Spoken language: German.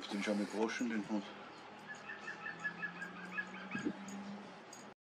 Hast du den schon mal gewaschen, den Hund?